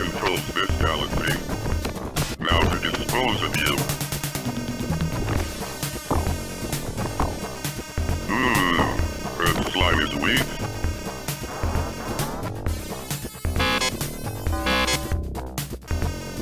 controls this galaxy. Now to dispose of you. Mmm, that slime is weak.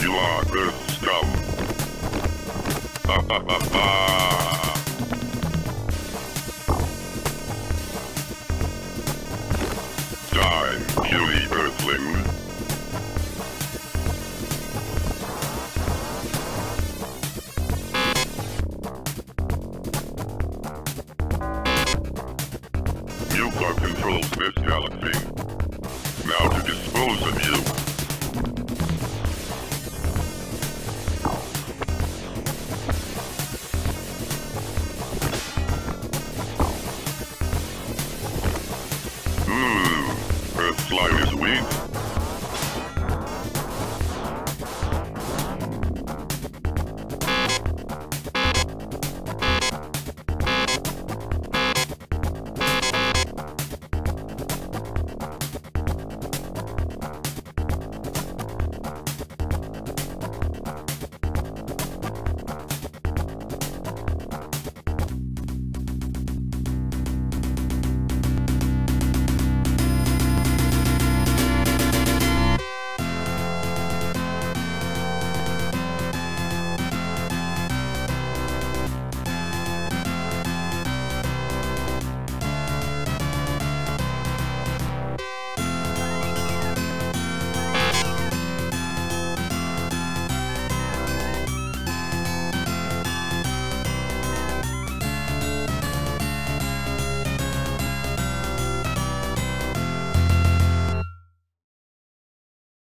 You are the scum. Ha ha ha ha! Die, puny earthling. controls this galaxy. Now to dispose of you. Mmm, Earthfly is weak.